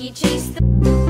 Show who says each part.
Speaker 1: monkey chased the...